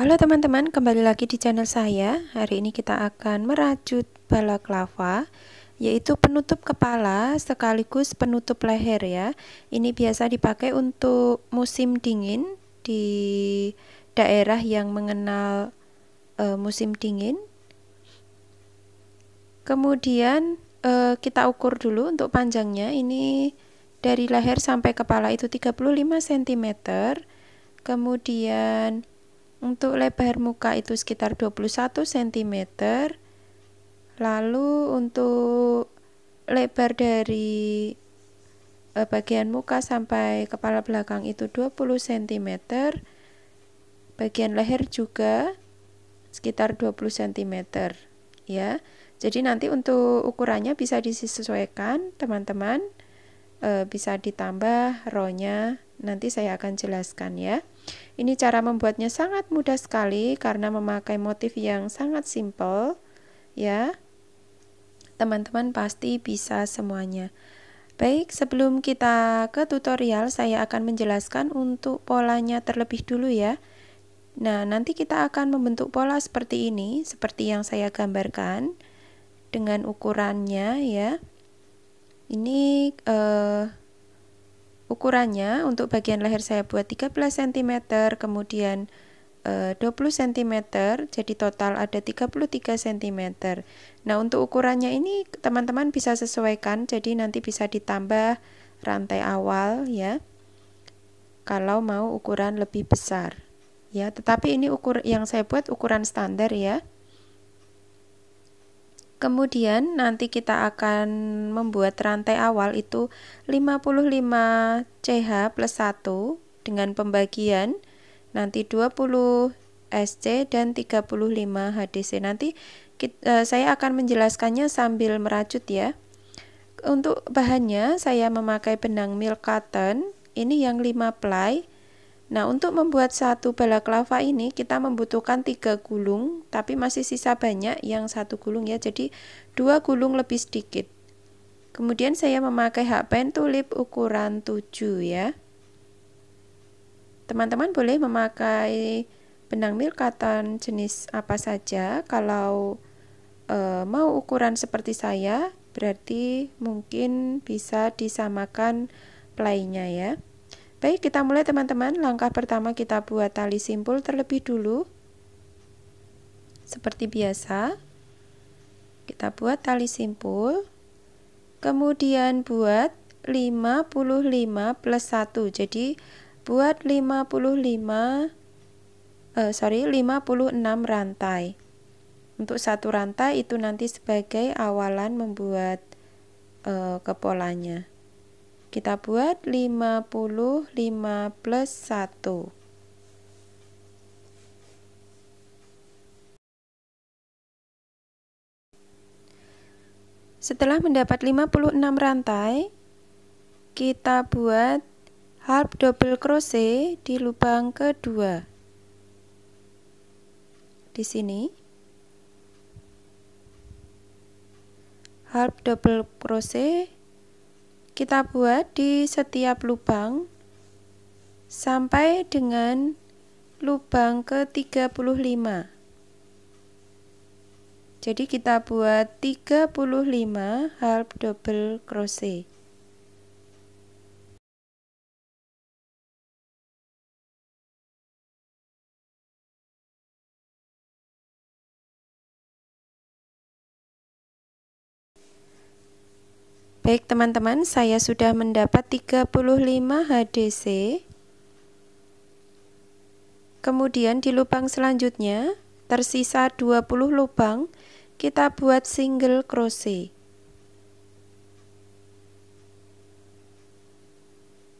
Halo teman-teman, kembali lagi di channel saya. Hari ini kita akan merajut balaklava, yaitu penutup kepala sekaligus penutup leher ya. Ini biasa dipakai untuk musim dingin di daerah yang mengenal e, musim dingin. Kemudian e, kita ukur dulu untuk panjangnya. Ini dari leher sampai kepala itu 35 cm. Kemudian untuk lebar muka itu sekitar 21 cm. Lalu untuk lebar dari eh, bagian muka sampai kepala belakang itu 20 cm. Bagian leher juga sekitar 20 cm ya. Jadi nanti untuk ukurannya bisa disesuaikan teman-teman. E, bisa ditambah ronya nanti saya akan jelaskan ya. Ini cara membuatnya sangat mudah sekali karena memakai motif yang sangat simple ya. Teman-teman pasti bisa semuanya. Baik, sebelum kita ke tutorial saya akan menjelaskan untuk polanya terlebih dulu ya. Nah, nanti kita akan membentuk pola seperti ini, seperti yang saya gambarkan dengan ukurannya ya. Ini eh, Ukurannya untuk bagian leher saya buat 13 cm, kemudian e, 20 cm, jadi total ada 33 cm. Nah, untuk ukurannya ini teman-teman bisa sesuaikan, jadi nanti bisa ditambah rantai awal ya. Kalau mau ukuran lebih besar. Ya, tetapi ini ukur yang saya buat ukuran standar ya. Kemudian nanti kita akan membuat rantai awal itu 55 CH plus 1 dengan pembagian nanti 20 SC dan 35 HDC. Nanti kita, uh, saya akan menjelaskannya sambil merajut ya. Untuk bahannya saya memakai benang milk cotton, ini yang 5 ply Nah, untuk membuat satu balaklava ini kita membutuhkan tiga gulung, tapi masih sisa banyak yang satu gulung ya, jadi dua gulung lebih sedikit. Kemudian saya memakai hak pen tulip ukuran 7 ya. Teman-teman boleh memakai benang milk cotton jenis apa saja. Kalau e, mau ukuran seperti saya, berarti mungkin bisa disamakan playnya ya. Baik, kita mulai teman-teman. Langkah pertama kita buat tali simpul terlebih dulu. Seperti biasa. Kita buat tali simpul. Kemudian buat 55 plus 1. Jadi buat 55 eh, sorry 56 rantai. Untuk satu rantai itu nanti sebagai awalan membuat eh, kepolanya. Kita buat 55 plus 1. Setelah mendapat 56 rantai, kita buat half double crochet di lubang kedua. Di sini. Half double crochet kita buat di setiap lubang sampai dengan lubang ke-35 jadi kita buat 35 half double crochet Baik teman-teman, saya sudah mendapat 35 HDC. Kemudian di lubang selanjutnya, tersisa 20 lubang, kita buat single crochet.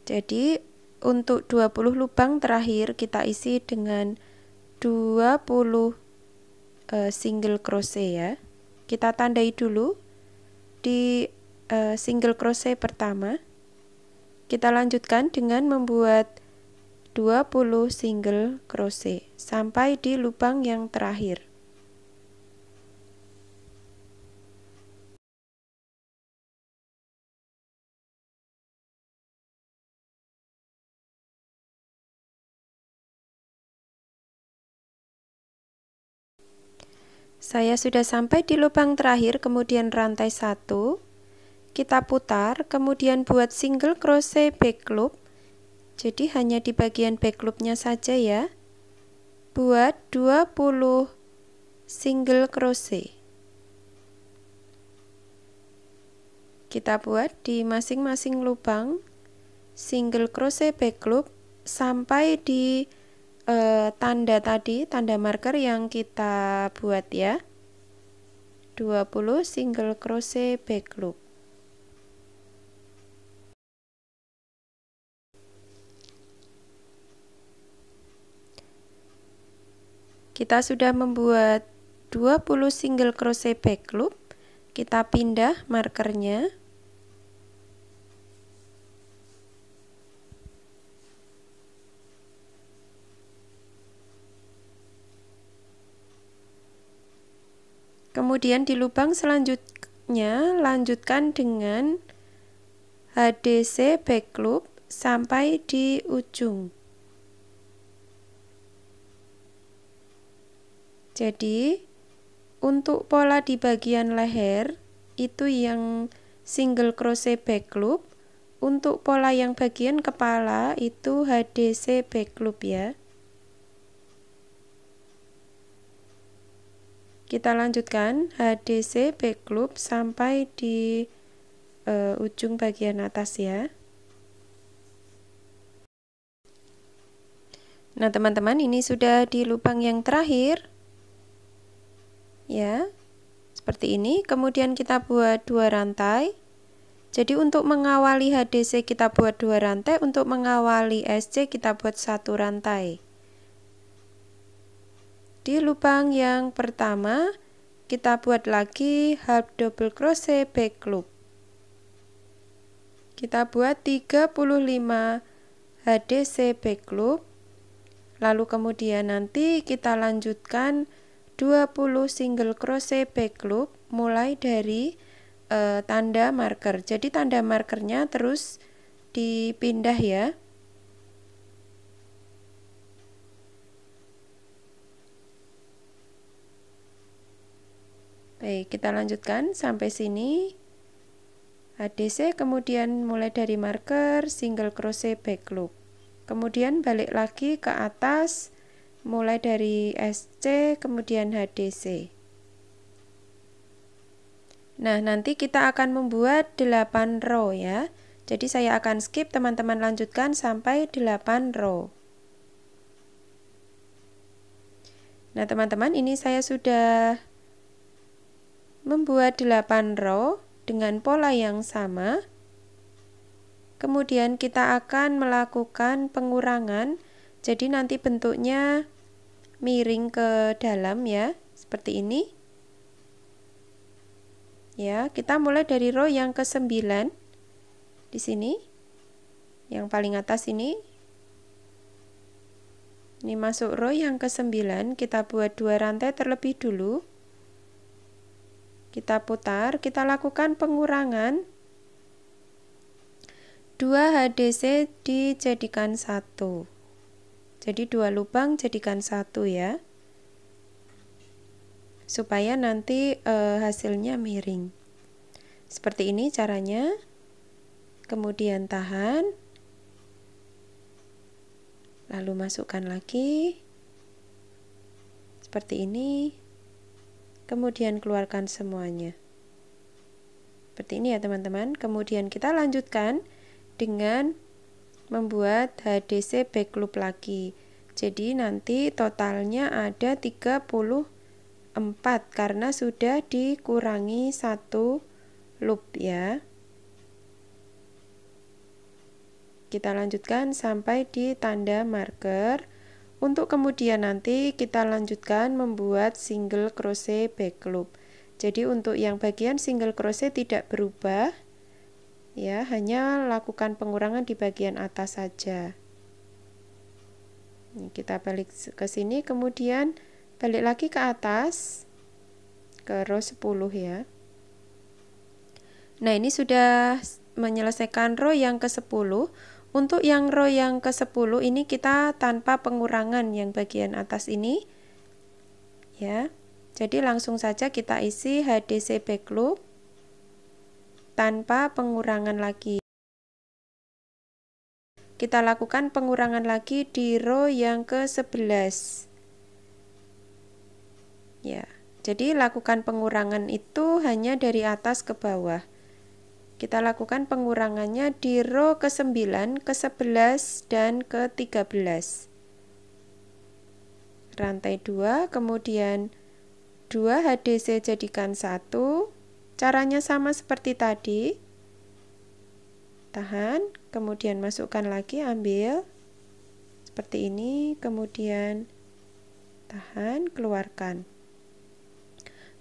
Jadi untuk 20 lubang terakhir kita isi dengan 20 uh, eh, single crochet ya. Kita tandai dulu di uh, single crochet pertama kita lanjutkan dengan membuat 20 single crochet sampai di lubang yang terakhir Saya sudah sampai di lubang terakhir, kemudian rantai satu. Kita putar, kemudian buat single crochet back loop. Jadi hanya di bagian back loopnya saja ya. Buat 20 single crochet. Kita buat di masing-masing lubang single crochet back loop sampai di e, tanda tadi, tanda marker yang kita buat ya. 20 single crochet back loop. Kita sudah membuat 20 single crochet back loop. Kita pindah markernya. Kemudian di lubang selanjutnya lanjutkan dengan HDC back loop sampai di ujung. Jadi untuk pola di bagian leher itu yang single crochet back loop. Untuk pola yang bagian kepala itu HDC back loop ya. Kita lanjutkan HDC back loop sampai di uh, ujung bagian atas ya. Nah, teman-teman, ini sudah di lubang yang terakhir. Ya. Seperti ini. Kemudian kita buat dua rantai. Jadi untuk mengawali HDC kita buat dua rantai, untuk mengawali SC kita buat satu rantai. Di lubang yang pertama, kita buat lagi half double crochet back loop. Kita buat 35 HDC back loop. Lalu kemudian nanti kita lanjutkan 20 single crochet back loop mulai dari uh, tanda marker. Jadi tanda markernya terus dipindah ya. Baik, kita lanjutkan sampai sini. HDC kemudian mulai dari marker single crochet back loop. Kemudian balik lagi ke atas mulai dari SC kemudian HDC. Nah, nanti kita akan membuat 8 row ya. Jadi saya akan skip teman-teman lanjutkan sampai 8 row. Nah, teman-teman, ini saya sudah membuat 8 row dengan pola yang sama. Kemudian kita akan melakukan pengurangan. Jadi nanti bentuknya miring ke dalam ya, seperti ini. Ya, kita mulai dari row yang ke-9 di sini. Yang paling atas ini. Ini masuk row yang ke-9, kita buat dua rantai terlebih dulu kita putar, kita lakukan pengurangan 2 HDC dijadikan satu. Jadi dua lubang jadikan satu ya. Supaya nanti e, hasilnya miring. Seperti ini caranya. Kemudian tahan. Lalu masukkan lagi. Seperti ini kemudian keluarkan semuanya. Seperti ini ya teman-teman. Kemudian kita lanjutkan dengan membuat HDC back loop lagi. Jadi nanti totalnya ada 34 karena sudah dikurangi satu loop ya. Kita lanjutkan sampai di tanda marker. Untuk kemudian nanti kita lanjutkan membuat single crochet back loop. Jadi untuk yang bagian single crochet tidak berubah ya, hanya lakukan pengurangan di bagian atas saja. Kita balik ke sini kemudian balik lagi ke atas ke row 10 ya. Nah, ini sudah menyelesaikan row yang ke-10. Untuk yang row yang ke-10 ini kita tanpa pengurangan yang bagian atas ini. ya. Jadi langsung saja kita isi HDC backloop tanpa pengurangan lagi. Kita lakukan pengurangan lagi di row yang ke-11. Ya, jadi lakukan pengurangan itu hanya dari atas ke bawah. Kita lakukan pengurangannya di row ke-9, ke-11, dan ke-13 rantai 2 kemudian 2 HDC jadikan 1 caranya sama seperti tadi. Tahan kemudian masukkan lagi ambil. Seperti ini kemudian tahan keluarkan.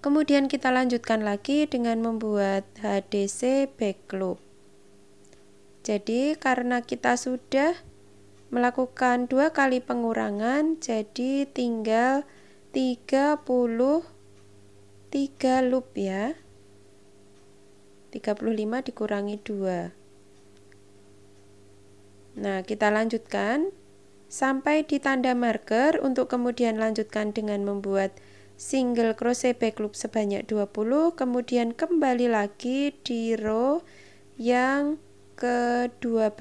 Kemudian kita lanjutkan lagi dengan membuat HDC back loop jadi karena kita sudah melakukan dua kali pengurangan jadi tinggal 33 loop ya 35 dikurangi 2 nah kita lanjutkan. Sampai di tanda marker untuk kemudian lanjutkan dengan membuat single crochet back loop sebanyak 20 kemudian kembali lagi di row yang ke-12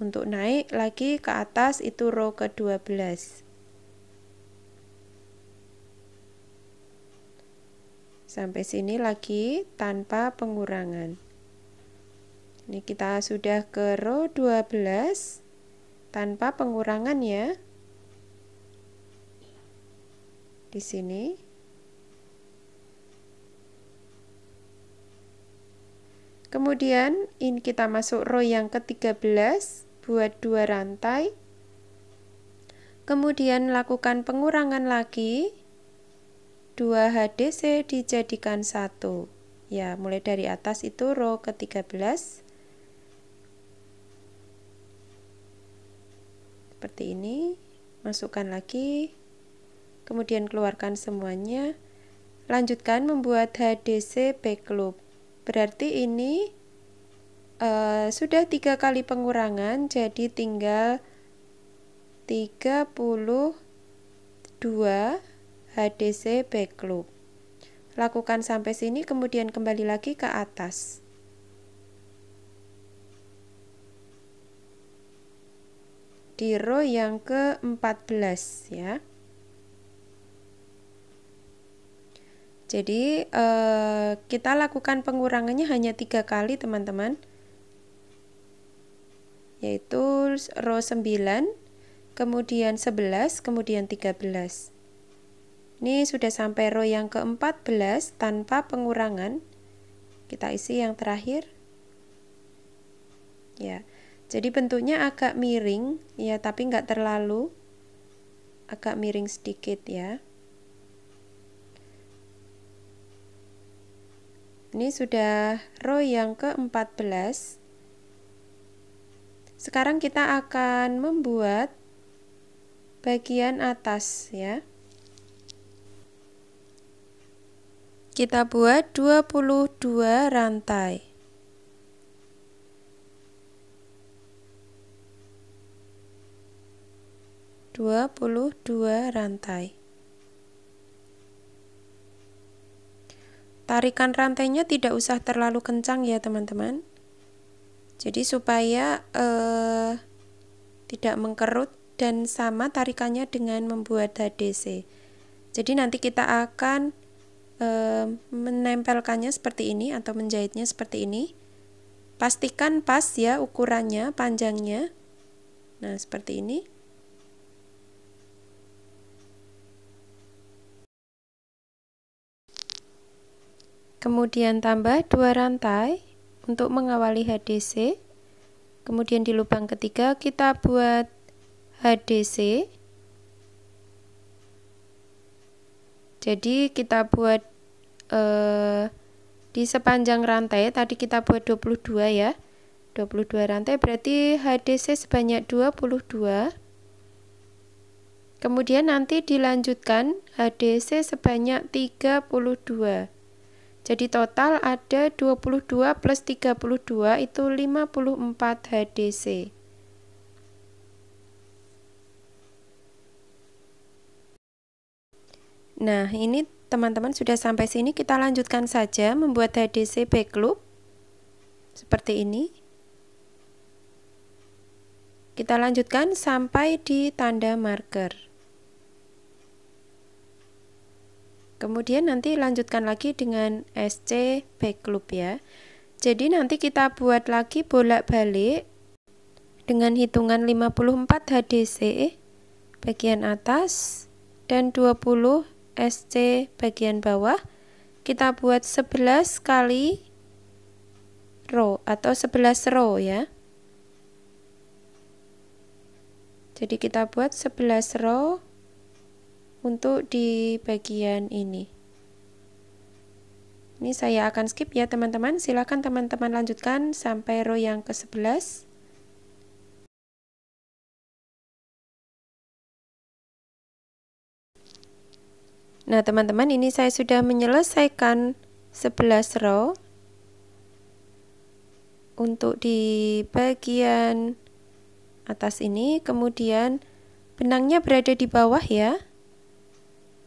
untuk naik lagi ke atas itu row ke-12. Sampai sini lagi tanpa pengurangan. Ini kita sudah ke row 12 tanpa pengurangan ya. Di sini. Kemudian ini kita masuk row yang ke-13 buat dua rantai kemudian lakukan pengurangan lagi 2 HDC dijadikan satu. Ya mulai dari atas itu row ke 13 seperti ini masukkan lagi. Kemudian keluarkan semuanya. Lanjutkan membuat HDC back loop berarti ini uh, sudah tiga kali pengurangan jadi tinggal 32 HDC back loop. Lakukan sampai sini kemudian kembali lagi ke atas. Di row yang ke-14 ya. Jadi eh, kita lakukan pengurangannya hanya tiga kali teman-teman. Yaitu row 9, kemudian 11, kemudian 13. Ini sudah sampai row yang ke-14 tanpa pengurangan. Kita isi yang terakhir. Ya, jadi bentuknya agak miring, ya tapi nggak terlalu. Agak miring sedikit ya. Ini sudah row yang ke-14 sekarang kita akan membuat bagian atas ya. Kita buat 22 rantai. Dua puluh dua rantai. Tarikan rantainya tidak usah terlalu kencang ya teman-teman. Jadi supaya eh, tidak mengkerut dan sama tarikannya dengan membuat HDC. Jadi nanti kita akan eh, menempelkannya seperti ini atau menjahitnya seperti ini. Pastikan pas ya ukurannya, panjangnya. Nah, seperti ini. Kemudian tambah dua rantai untuk mengawali HDC. Kemudian di lubang ketiga kita buat HDC. Jadi kita buat eh, di sepanjang rantai tadi kita buat 22 ya. 22 rantai berarti HDC sebanyak 22. Kemudian nanti dilanjutkan HDC sebanyak 32. Jadi total ada 22 plus 32 itu 54 HDC. Nah, ini teman-teman sudah sampai sini, kita lanjutkan saja membuat HDC back loop. Seperti ini. Kita lanjutkan sampai di tanda marker. Kemudian nanti lanjutkan lagi dengan SC back loop ya. Jadi nanti kita buat lagi bolak-balik dengan hitungan 54 HDC bagian atas dan 20 SC bagian bawah. Kita buat 11 kali row atau 11 row ya. Jadi kita buat 11 row untuk di bagian ini. Ini saya akan skip ya teman-teman. Silahkan teman-teman lanjutkan sampai row yang ke 11 Nah, teman-teman, ini saya sudah menyelesaikan 11 row. Untuk di bagian atas ini, kemudian benangnya berada di bawah ya.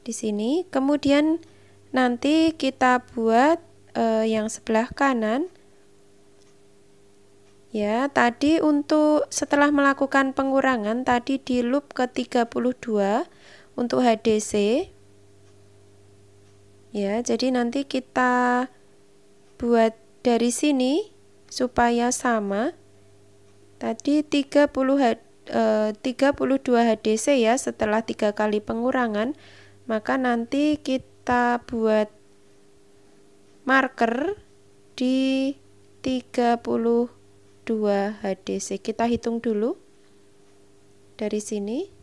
Di sini. Kemudian nanti kita buat uh, yang sebelah kanan. Ya, tadi untuk setelah melakukan pengurangan tadi di loop ke 32 untuk HDC ya jadi nanti kita buat dari sini supaya sama. Tadi 30 eh, 32 HDC ya setelah tiga kali pengurangan maka nanti kita buat marker di 32 HDC kita hitung dulu dari sini.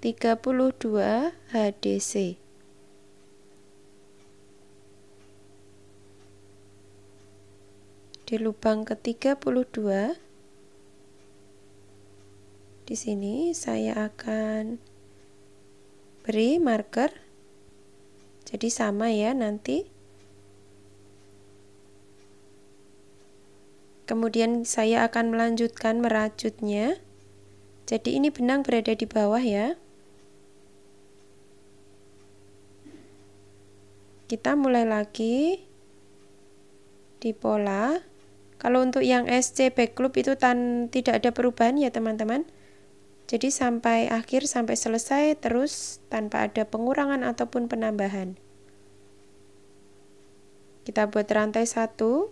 32 HDC di lubang ke-32 di sini saya akan beri marker. Jadi sama ya nanti. Kemudian saya akan melanjutkan merajutnya. Jadi ini benang berada di bawah ya. Kita mulai lagi di pola kalau untuk yang SC back loop itu tan tidak ada perubahan ya teman-teman. Jadi sampai akhir sampai selesai terus tanpa ada pengurangan ataupun penambahan. Kita buat rantai satu,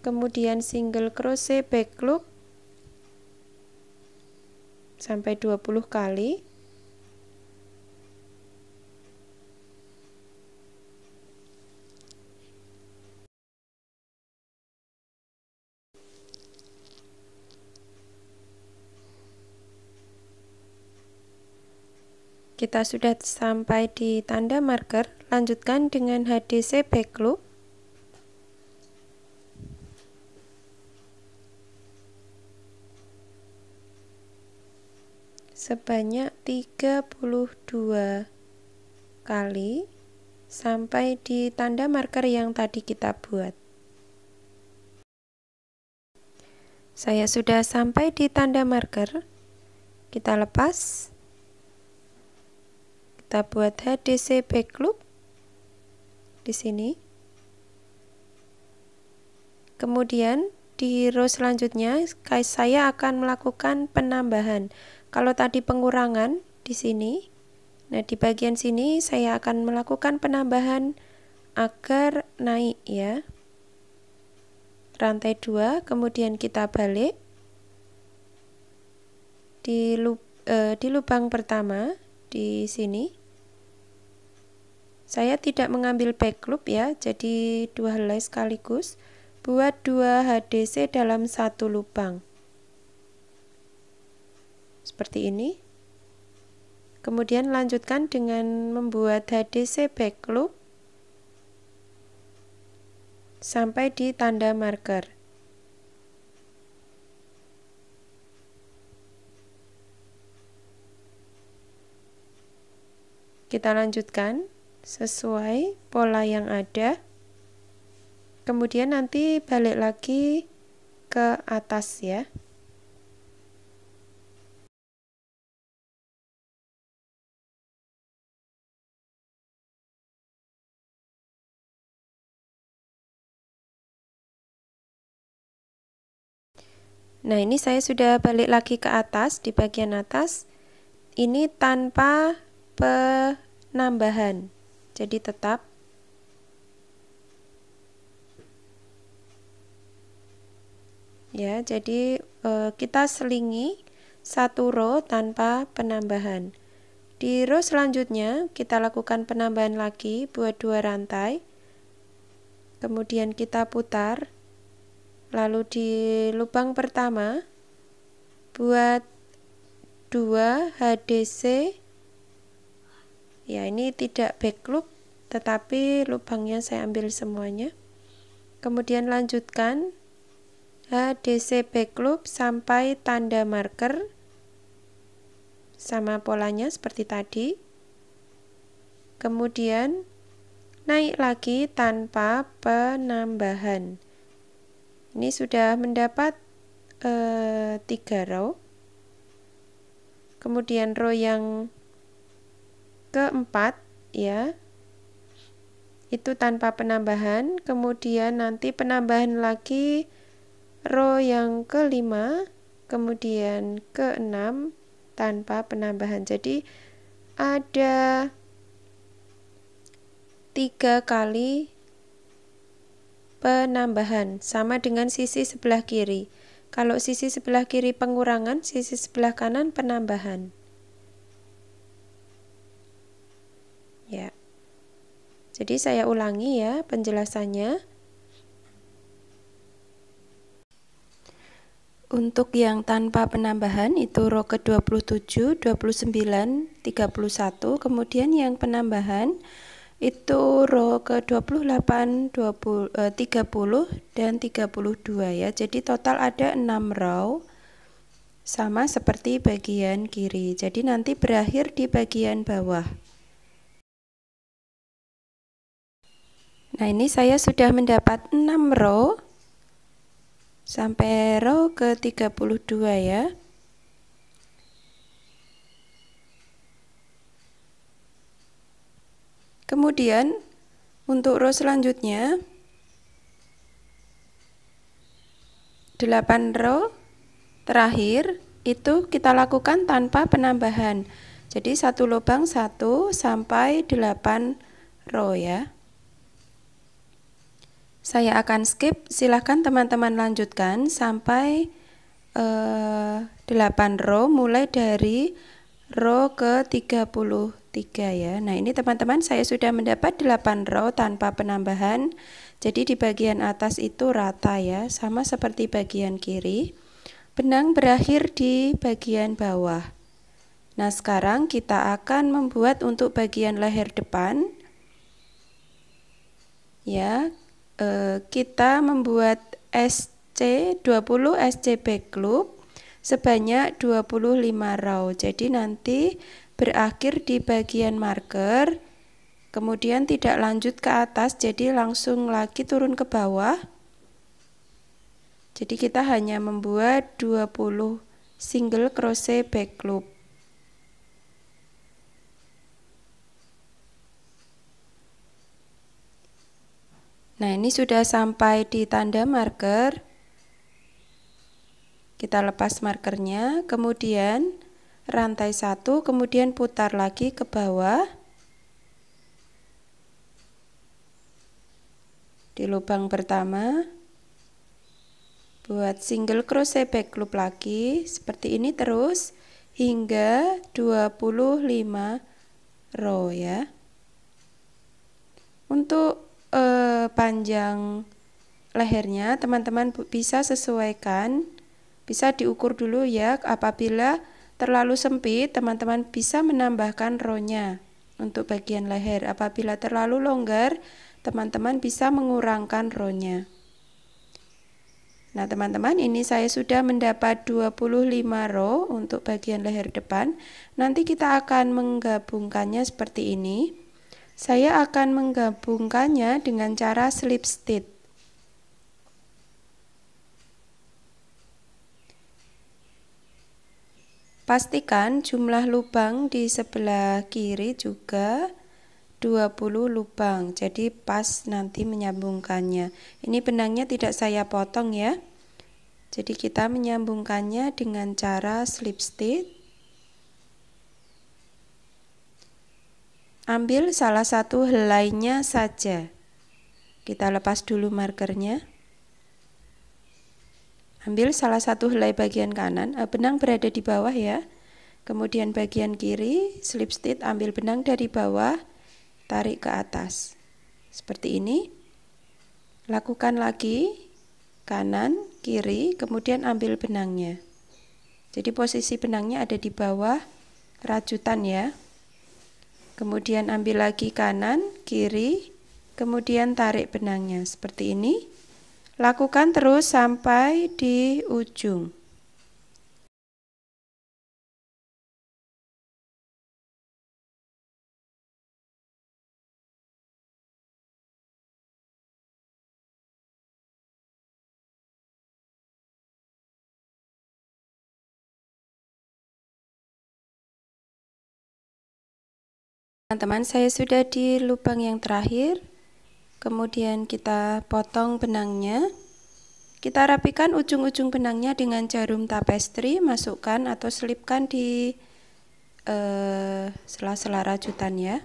kemudian single crochet back loop sampai 20 kali. Kita sudah sampai di tanda marker, lanjutkan dengan HDC back loop. Sebanyak 32 kali sampai di tanda marker yang tadi kita buat. Saya sudah sampai di tanda marker. Kita lepas kita buat HDC back loop di sini. Kemudian di row selanjutnya saya akan melakukan penambahan. Kalau tadi pengurangan di sini, nah di bagian sini saya akan melakukan penambahan agar naik ya. Rantai 2, kemudian kita balik di loop, eh, di lubang pertama di sini saya tidak mengambil back loop ya, jadi dua helai sekaligus. Buat dua HDC dalam satu lubang. Seperti ini. Kemudian lanjutkan dengan membuat HDC back loop sampai di tanda marker. Kita lanjutkan sesuai pola yang ada kemudian nanti balik lagi ke atas ya Nah, ini saya sudah balik lagi ke atas di bagian atas. Ini tanpa penambahan. Jadi tetap ya. Jadi e, kita selingi satu row tanpa penambahan. Di row selanjutnya kita lakukan penambahan lagi buat dua rantai. Kemudian kita putar Lalu di lubang pertama buat 2 HDC ya ini tidak back loop tetapi lubangnya saya ambil semuanya. Kemudian lanjutkan. HDC back loop sampai tanda marker sama polanya seperti tadi. Kemudian naik lagi tanpa penambahan. Ini sudah mendapat uh, tiga row. Kemudian row yang keempat ya itu tanpa penambahan kemudian nanti penambahan lagi row yang kelima kemudian keenam tanpa penambahan jadi ada tiga kali penambahan sama dengan sisi sebelah kiri. Kalau sisi sebelah kiri pengurangan, sisi sebelah kanan penambahan. Ya. Jadi saya ulangi ya penjelasannya. Untuk yang tanpa penambahan itu row ke-27, 29, 31, kemudian yang penambahan itu row ke-28, 20, eh, 30 dan 32 ya. Jadi total ada 6 row sama seperti bagian kiri. Jadi nanti berakhir di bagian bawah. Nah, ini saya sudah mendapat 6 row sampai row ke-32 ya. Kemudian untuk row selanjutnya 8 row terakhir itu kita lakukan tanpa penambahan. Jadi satu lubang 1 sampai 8 row ya. Saya akan skip, silahkan teman-teman lanjutkan sampai eh, 8 row mulai dari row ke 30 3 ya. Nah, ini teman-teman saya sudah mendapat 8 row tanpa penambahan. Jadi di bagian atas itu rata ya, sama seperti bagian kiri. Benang berakhir di bagian bawah. Nah, sekarang kita akan membuat untuk bagian leher depan. Ya, eh, kita membuat SC 20 SC back loop sebanyak 25 row. Jadi nanti berakhir di bagian marker, kemudian tidak lanjut ke atas, jadi langsung lagi turun ke bawah. Jadi kita hanya membuat 20 single crochet back loop. Nah, ini sudah sampai di tanda marker. Kita lepas markernya, kemudian rantai satu kemudian putar lagi ke bawah di lubang pertama buat single crochet back loop lagi seperti ini terus hingga 25 row ya untuk eh, panjang lehernya teman-teman bisa sesuaikan bisa diukur dulu ya apabila terlalu sempit, teman-teman bisa menambahkan row-nya untuk bagian leher. Apabila terlalu longgar, teman-teman bisa mengurangkan row-nya. Nah, teman-teman, ini saya sudah mendapat 25 row untuk bagian leher depan. Nanti kita akan menggabungkannya seperti ini. Saya akan menggabungkannya dengan cara slip stitch. Pastikan jumlah lubang di sebelah kiri juga 20 lubang. Jadi pas nanti menyambungkannya. Ini benangnya tidak saya potong ya. Jadi kita menyambungkannya dengan cara slip stitch. Ambil salah satu helainya saja. Kita lepas dulu markernya. Ambil salah satu helai bagian kanan, eh, benang berada di bawah ya. Kemudian bagian kiri, slip stitch, ambil benang dari bawah, tarik ke atas. Seperti ini. Lakukan lagi kanan, kiri, kemudian ambil benangnya. Jadi posisi benangnya ada di bawah rajutan ya. Kemudian ambil lagi kanan, kiri, kemudian tarik benangnya seperti ini. Lakukan terus sampai di ujung. Teman-teman, saya sudah di lubang yang terakhir. Kemudian kita potong benangnya. Kita rapikan ujung-ujung benangnya dengan jarum tapestri, masukkan atau selipkan di eh, sela-sela uh, rajutan ya.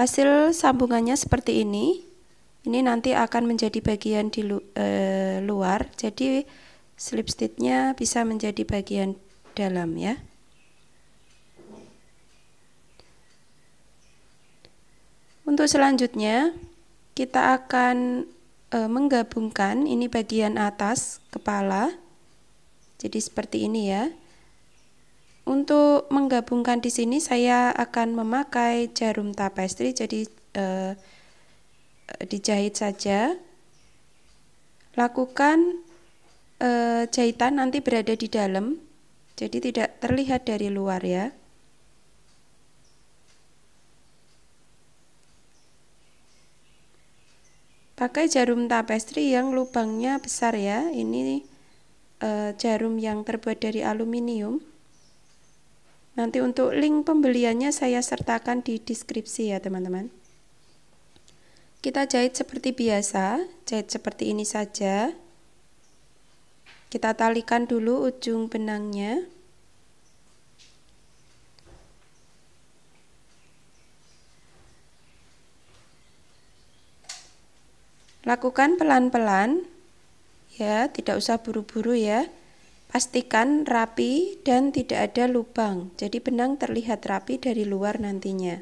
Hasil sambungannya seperti ini. Ini nanti akan menjadi bagian di lu, uh, luar. Jadi slip stitchnya bisa menjadi bagian dalam ya. Untuk selanjutnya, kita akan e, menggabungkan ini bagian atas kepala. Jadi seperti ini ya. Untuk menggabungkan di sini saya akan memakai jarum tapestri jadi e, dijahit saja. Lakukan e, jahitan nanti berada di dalam. Jadi tidak terlihat dari luar ya. Pakai jarum tapestri yang lubangnya besar ya. Ini e, jarum yang terbuat dari aluminium. Nanti untuk link pembeliannya saya sertakan di deskripsi ya teman-teman. Kita jahit seperti biasa, jahit seperti ini saja. Kita talikan dulu ujung benangnya. Lakukan pelan-pelan, ya, tidak usah buru-buru ya. Pastikan rapi dan tidak ada lubang, jadi benang terlihat rapi dari luar nantinya.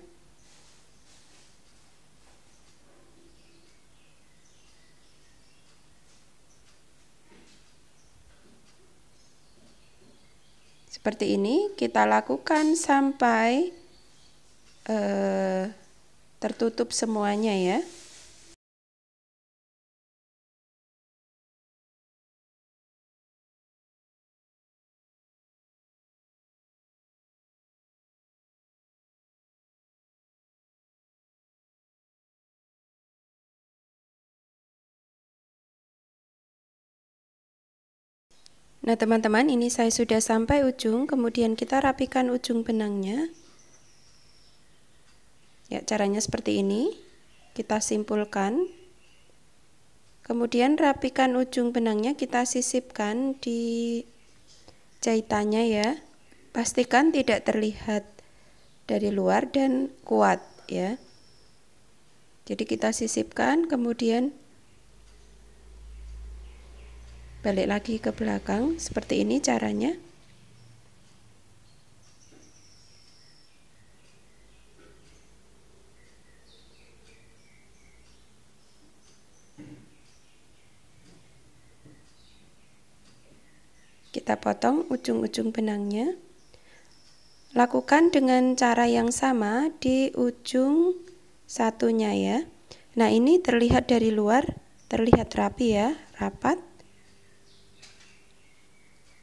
Seperti ini kita lakukan sampai uh, tertutup semuanya ya. Nah teman-teman ini saya sudah sampai ujung. Kemudian kita rapikan ujung benangnya. Ya caranya seperti ini. Kita simpulkan. Kemudian rapikan ujung benangnya kita sisipkan di jahitannya ya. Pastikan tidak terlihat dari luar dan kuat ya. Jadi kita sisipkan kemudian balik lagi ke belakang. Seperti ini caranya. Kita potong ujung-ujung benangnya. Lakukan dengan cara yang sama di ujung satunya ya. Nah ini terlihat dari luar terlihat rapi ya rapat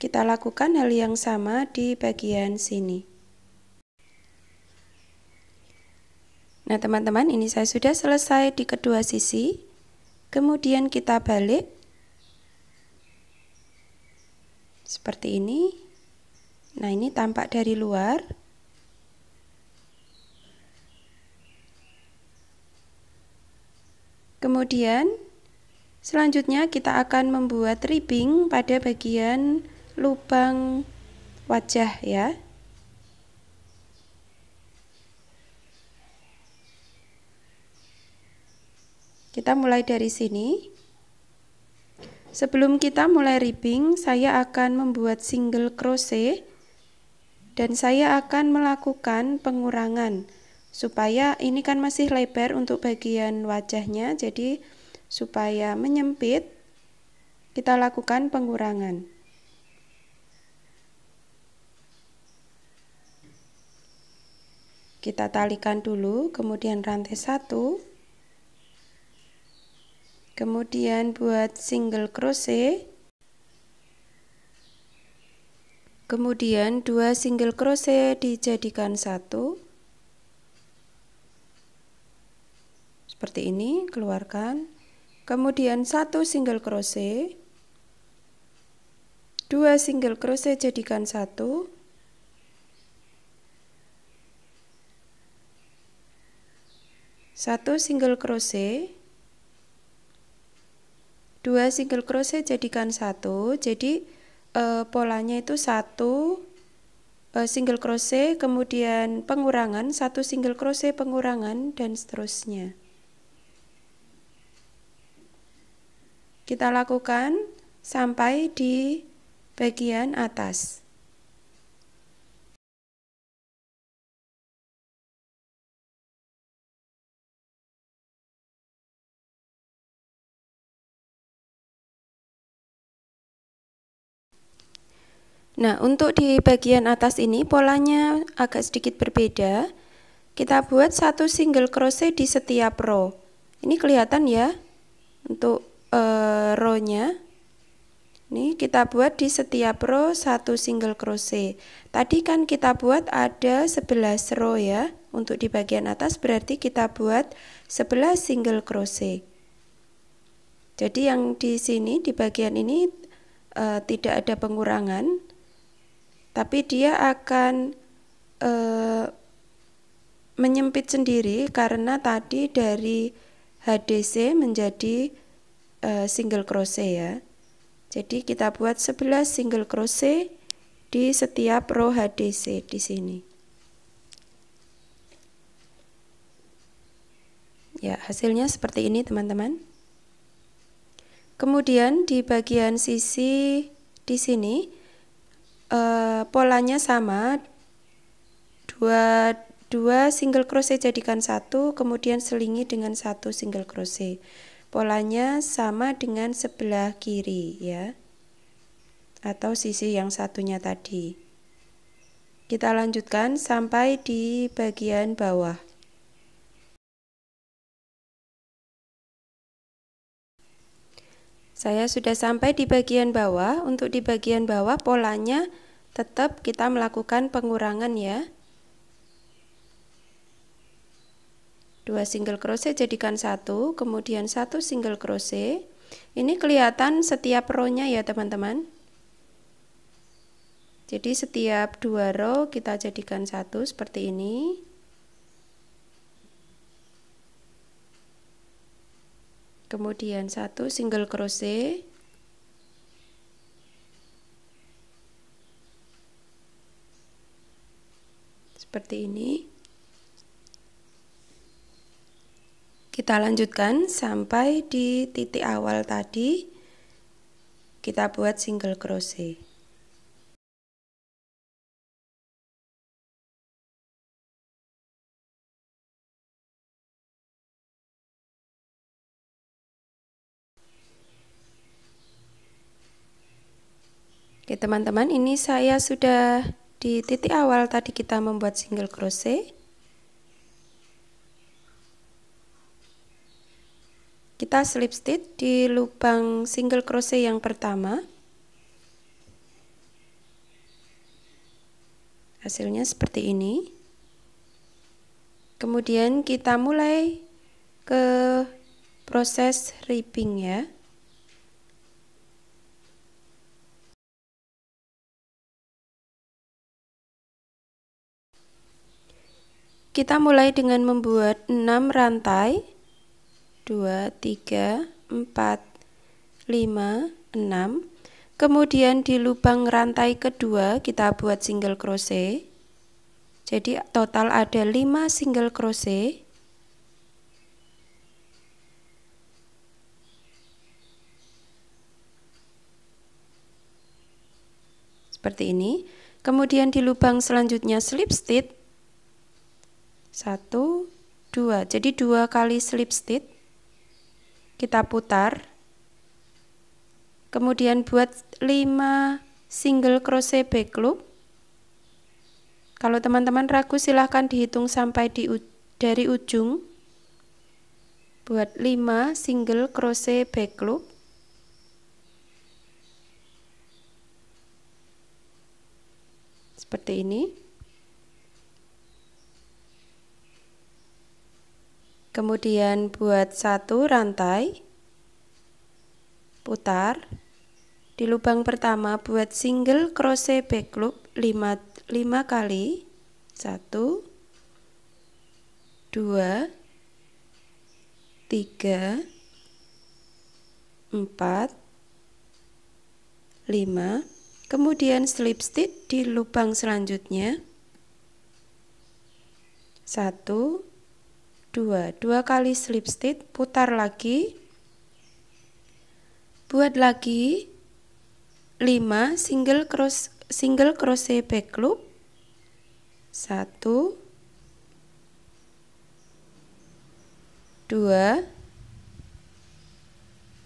kita lakukan hal yang sama di bagian sini. Nah, teman-teman, ini saya sudah selesai di kedua sisi. Kemudian kita balik seperti ini. Nah, ini tampak dari luar. Kemudian Selanjutnya kita akan membuat ribbing pada bagian lubang wajah ya. Kita mulai dari sini. Sebelum kita mulai ribbing, saya akan membuat single crochet dan saya akan melakukan pengurangan supaya ini kan masih lebar untuk bagian wajahnya jadi supaya menyempit, kita lakukan pengurangan. Kita talikan dulu, kemudian rantai satu, kemudian buat single crochet, kemudian dua single crochet dijadikan satu, seperti ini, keluarkan. Kemudian satu single crochet. Dua single crochet jadikan satu satu single crochet dua single crochet jadikan satu. Jadi e, polanya itu satu e, single crochet kemudian pengurangan satu single crochet pengurangan dan seterusnya. Kita lakukan sampai di bagian atas. Nah, untuk di bagian atas ini polanya agak sedikit berbeda. Kita buat satu single crochet di setiap row. Ini kelihatan ya untuk uh, row-nya. Ini kita buat di setiap row satu single crochet. Tadi kan kita buat ada 11 row ya. Untuk di bagian atas berarti kita buat 11 single crochet. Jadi yang di sini di bagian ini uh, tidak ada pengurangan. Tapi dia akan uh, menyempit sendiri karena tadi dari HDC menjadi uh, single crochet ya. Jadi kita buat 11 single crochet di setiap row HDC di sini. Ya, hasilnya seperti ini teman-teman. Kemudian di bagian sisi di sini uh, polanya sama. Dua dua single crochet jadikan satu, kemudian selingi dengan satu single crochet. Polanya sama dengan sebelah kiri ya. Atau sisi yang satunya tadi. Kita lanjutkan sampai di bagian bawah. Saya sudah sampai di bagian bawah. Untuk di bagian bawah polanya tetap kita melakukan pengurangan ya. Dua single crochet jadikan satu kemudian satu single crochet. Ini kelihatan setiap row-nya ya teman-teman. Jadi setiap dua row kita jadikan satu seperti ini. Kemudian satu single crochet seperti ini Kita lanjutkan sampai di titik awal tadi. Kita buat single crochet. Oke teman-teman ini saya sudah di titik awal tadi kita membuat single crochet. Kita slip stitch di lubang single crochet yang pertama. Hasilnya seperti ini. Kemudian kita mulai ke proses ribbing ya kita mulai dengan membuat 6 rantai 2, 3, 4, 5, 6. Kemudian di lubang rantai kedua kita buat single crochet. Jadi total ada 5 single crochet. Seperti ini. Kemudian di lubang selanjutnya slip stitch. 1 2. Jadi dua kali slip stitch. Kita putar kemudian buat 5 single crochet back loop kalau teman-teman ragu silahkan dihitung sampai di dari ujung buat 5 single crochet back loop seperti ini kemudian buat satu rantai. Putar. Di lubang pertama buat single crochet back loop 5, 5 kali. 1 2 3 4 5 kemudian slip stitch di lubang selanjutnya. 1 2 2 kali slip stitch putar lagi. Buat lagi. 5 single cross single crochet back loop. 1 2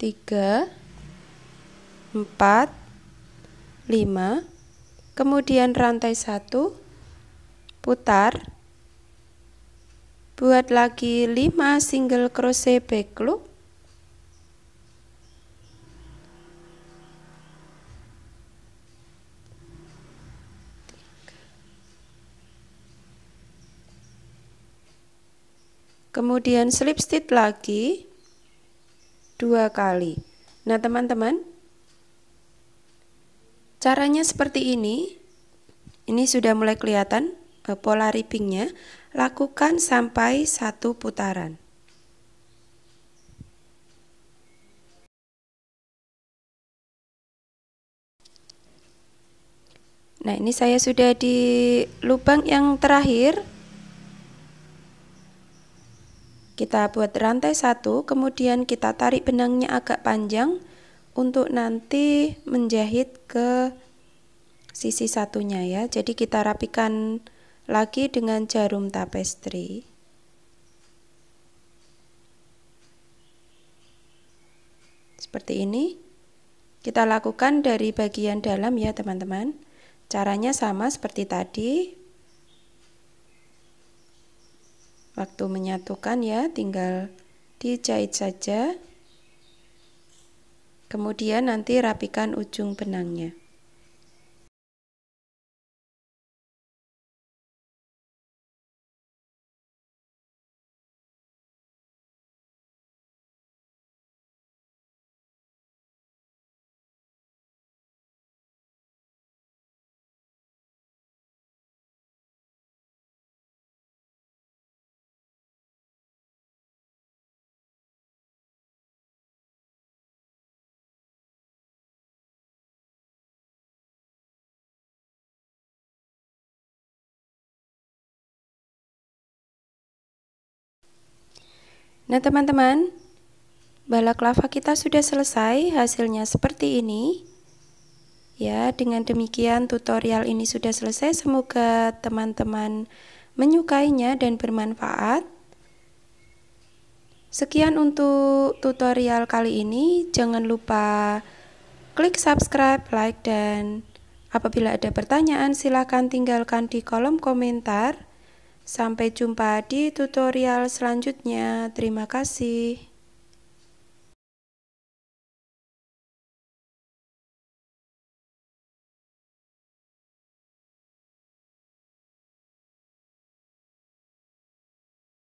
3 4 5 kemudian rantai 1 putar buat lagi 5 single crochet back loop kemudian slip stitch lagi dua kali. Nah teman-teman caranya seperti ini. Ini sudah mulai kelihatan pola rippingnya lakukan sampai satu putaran Nah, ini saya sudah di lubang yang terakhir. Kita buat rantai satu, kemudian kita tarik benangnya agak panjang untuk nanti menjahit ke sisi satunya ya. Jadi kita rapikan lagi dengan jarum tapestri. Seperti ini. Kita lakukan dari bagian dalam ya teman-teman. Caranya sama seperti tadi, Waktu menyatukan ya, tinggal dijahit saja. Kemudian nanti rapikan ujung benangnya. Nah teman-teman, balaklava kita sudah selesai, hasilnya seperti ini. Ya, dengan demikian tutorial ini sudah selesai. Semoga teman-teman menyukainya dan bermanfaat. Sekian untuk tutorial kali ini. Jangan lupa klik subscribe, like, dan apabila ada pertanyaan silahkan tinggalkan di kolom komentar. Sampai jumpa di tutorial selanjutnya. Terima kasih.